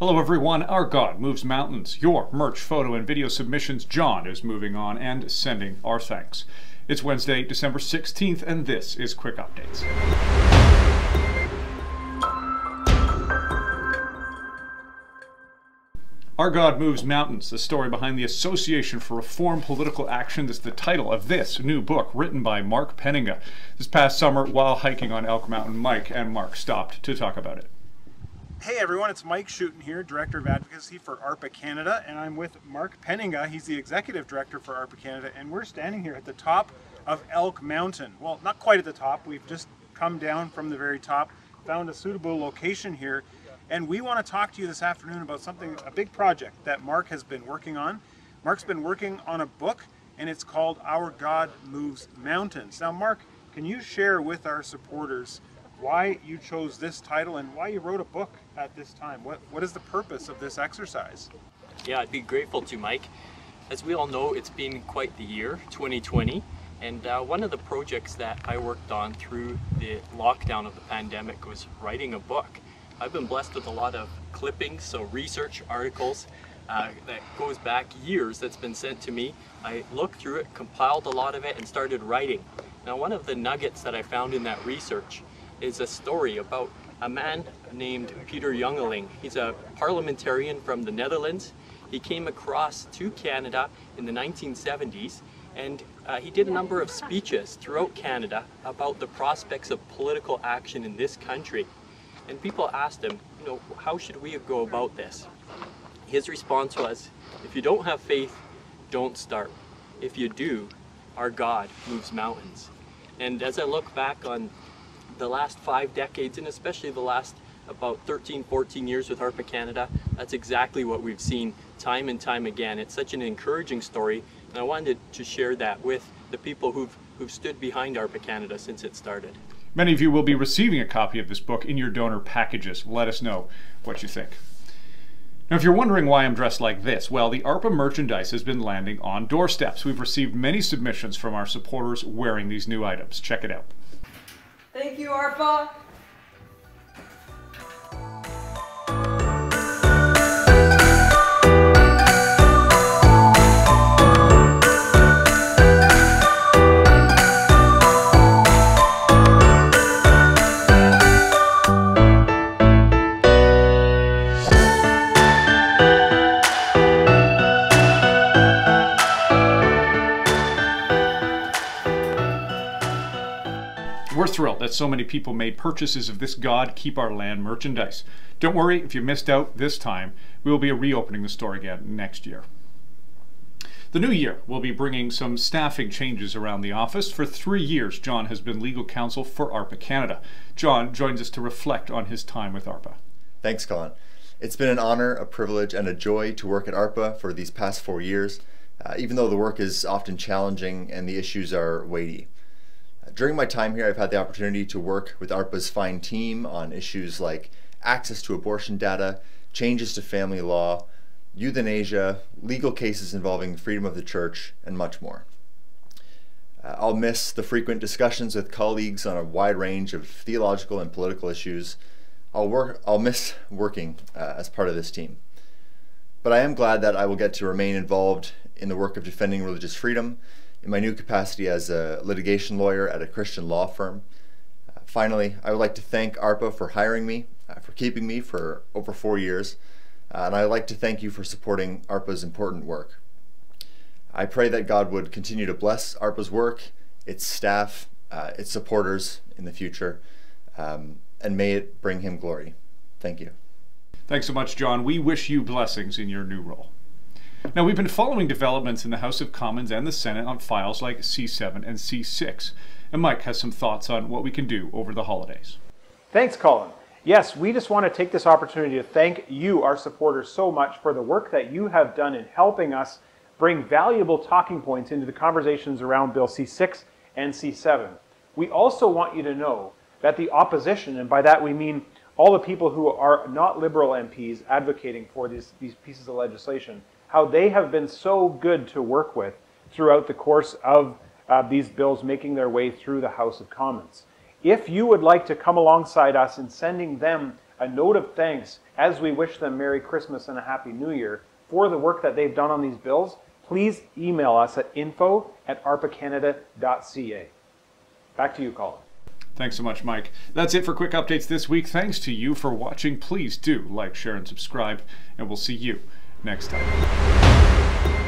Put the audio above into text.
Hello, everyone. Our God moves mountains. Your merch, photo, and video submissions, John is moving on and sending our thanks. It's Wednesday, December 16th, and this is Quick Updates. Our God Moves Mountains, the story behind the Association for Reform Political Action is the title of this new book written by Mark Penninga. This past summer, while hiking on Elk Mountain, Mike and Mark stopped to talk about it. Hey everyone, it's Mike Schouten here, Director of Advocacy for ARPA Canada, and I'm with Mark Penninga. He's the Executive Director for ARPA Canada, and we're standing here at the top of Elk Mountain. Well, not quite at the top, we've just come down from the very top, found a suitable location here, and we want to talk to you this afternoon about something, a big project that Mark has been working on. Mark's been working on a book, and it's called Our God Moves Mountains. Now, Mark, can you share with our supporters why you chose this title and why you wrote a book at this time. What, what is the purpose of this exercise? Yeah, I'd be grateful to, Mike. As we all know, it's been quite the year, 2020, and uh, one of the projects that I worked on through the lockdown of the pandemic was writing a book. I've been blessed with a lot of clippings, so research articles uh, that goes back years that's been sent to me. I looked through it, compiled a lot of it, and started writing. Now, one of the nuggets that I found in that research is a story about a man named Peter Jongeling. He's a parliamentarian from the Netherlands. He came across to Canada in the 1970s and uh, he did a number of speeches throughout Canada about the prospects of political action in this country. And people asked him, you know, how should we go about this? His response was, if you don't have faith, don't start. If you do, our God moves mountains. And as I look back on the last five decades and especially the last about 13, 14 years with ARPA Canada, that's exactly what we've seen time and time again. It's such an encouraging story and I wanted to share that with the people who've, who've stood behind ARPA Canada since it started. Many of you will be receiving a copy of this book in your donor packages. Let us know what you think. Now, if you're wondering why I'm dressed like this, well, the ARPA merchandise has been landing on doorsteps. We've received many submissions from our supporters wearing these new items. Check it out. Thank you, ARPA. We're thrilled that so many people made purchases of this God Keep Our Land merchandise. Don't worry if you missed out this time, we will be reopening the store again next year. The new year will be bringing some staffing changes around the office. For three years, John has been legal counsel for ARPA Canada. John joins us to reflect on his time with ARPA. Thanks, Colin. It's been an honor, a privilege, and a joy to work at ARPA for these past four years, uh, even though the work is often challenging and the issues are weighty. During my time here, I've had the opportunity to work with ARPA's fine team on issues like access to abortion data, changes to family law, euthanasia, legal cases involving freedom of the church, and much more. Uh, I'll miss the frequent discussions with colleagues on a wide range of theological and political issues. I'll, work, I'll miss working uh, as part of this team. But I am glad that I will get to remain involved in the work of defending religious freedom in my new capacity as a litigation lawyer at a Christian law firm. Uh, finally, I would like to thank ARPA for hiring me, uh, for keeping me for over four years, uh, and I would like to thank you for supporting ARPA's important work. I pray that God would continue to bless ARPA's work, its staff, uh, its supporters in the future, um, and may it bring him glory. Thank you. Thanks so much, John. We wish you blessings in your new role. Now, we've been following developments in the House of Commons and the Senate on files like C7 and C6, and Mike has some thoughts on what we can do over the holidays. Thanks, Colin. Yes, we just want to take this opportunity to thank you, our supporters, so much for the work that you have done in helping us bring valuable talking points into the conversations around Bill C6 and C7. We also want you to know that the opposition, and by that we mean all the people who are not Liberal MPs advocating for these, these pieces of legislation, how they have been so good to work with throughout the course of uh, these bills making their way through the House of Commons. If you would like to come alongside us in sending them a note of thanks as we wish them Merry Christmas and a Happy New Year for the work that they've done on these bills, please email us at info at arpacanada.ca. Back to you, Colin. Thanks so much, Mike. That's it for quick updates this week. Thanks to you for watching. Please do like, share, and subscribe, and we'll see you next time.